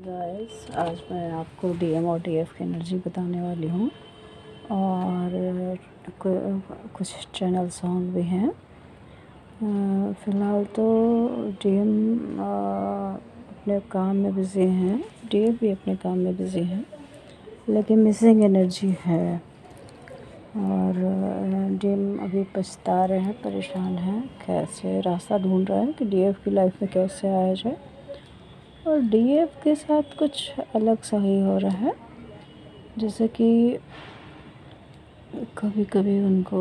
Guys आज मैं आपको डीएम और डीएफ की एनर्जी बताने वाली हूँ और कुछ चैनल सॉन्ग भी हैं। फ़िलहाल तो डीएम अपने काम में बिज़ी हैं। डीएफ भी अपने काम में बिज़ी हैं, लेकिन मिसिंग एनर्जी है। और डीएम अभी पछता रहे हैं, परेशान हैं, कैसे रास्ता ढूंढ रहे हैं कि डीएफ की लाइफ में कैसे आया जाए। और डीएफ के साथ कुछ अलग सा ही हो रहा है। जैसे कि कभी कभी उनको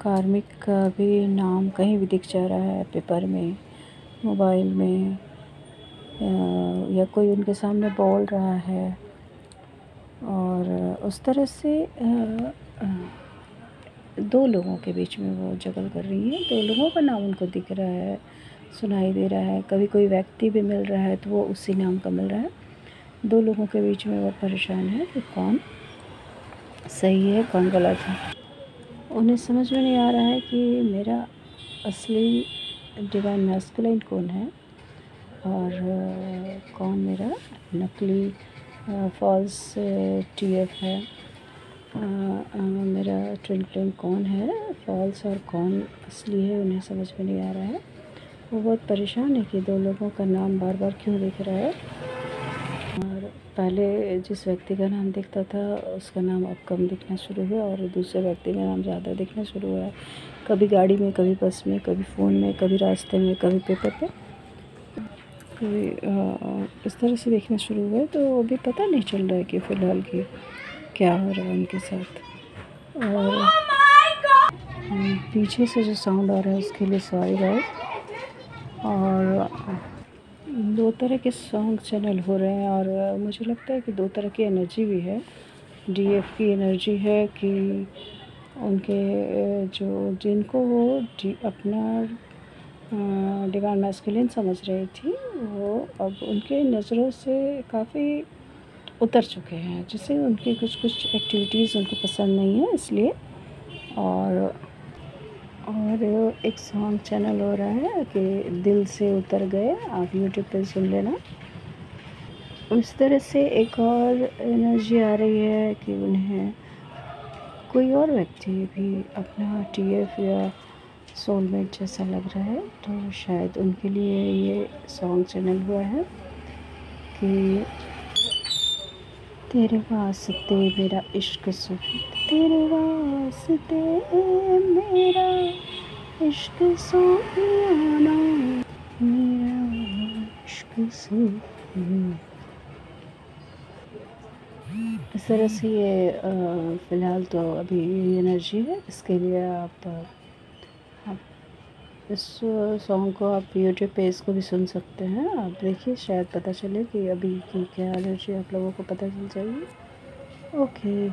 कार्मिक का भी नाम कहीं भी दिख जा रहा है, पेपर में, मोबाइल में या कोई उनके सामने बोल रहा है। और उस तरह से दो लोगों के बीच में वो जगल कर रही हैं। दो लोगों का नाम उनको दिख रहा है। सुनाई दे रहा है। कभी कोई व्यक्ति भी मिल रहा है तो वो उसी नाम का मिल रहा है। दो लोगों के बीच में वो परेशान है कि कौन सही है कौन गलत है। उन्हें समझ में नहीं आ रहा है कि मेरा असली डिवाइन मैस्कुलाइन कौन है और कौन मेरा नकली फॉल्स टीएफ है। आ, आ, मेरा ट्विंकलिंग कौन है फॉल्स और कौन असली है उन्हें समझ में नहीं आ रहा है। वो बहुत परेशान है कि दो लोगों का नाम बार बार क्यों दिख रहा है। और पहले जिस व्यक्ति का नाम दिखता था, उसका नाम अब कम दिखना शुरू हुआ और दूसरे व्यक्ति का नाम ज़्यादा दिखना शुरू हुआ है। कभी गाड़ी में, कभी बस में, कभी फ़ोन में, कभी रास्ते में, कभी पेपर पे। कभी इस तरह से देखना शुरू हुआ है तो अभी पता नहीं चल रहा है कि फ़िलहाल की क्या हो रहा है उनके साथ। और oh पीछे से जो साउंड आ रहा है, उसके लिए सॉरी गाइस और दो तरह के सॉन्ग चैनल हो रहे हैं और मुझे लगता है कि दो तरह की एनर्जी भी है। डीएफ की एनर्जी है कि उनके, जो जिनको वो अपना डिवाइन मैस्कुलिन समझ रही थी, वो अब उनके नज़रों से काफ़ी उतर चुके हैं, जिससे उनकी कुछ कुछ एक्टिविटीज़ उनको पसंद नहीं है, इसलिए और और एक सॉन्ग चैनल हो रहा है कि दिल से उतर गए, आप यूट्यूब पे सुन लेना। उस तरह से एक और एनर्जी आ रही है कि उन्हें कोई और व्यक्ति भी अपना टीएफ या सोलमेट जैसा लग रहा है तो शायद उनके लिए ये सॉन्ग चैनल हुआ है कि तेरे वास्ते मेरा इश्क सूफी तेरे वास्ते मेरा इश्क सोनियाना मेरा इश्क इस तरह से ये फ़िलहाल तो अभी एनर्जी है, इसके लिए आप इस सॉन्ग को आप यूट्यूब पे इसको भी सुन सकते हैं। आप देखिए, शायद पता चले कि अभी की क्या एनर्जी आप लोगों को पता चल जाएगी। ओके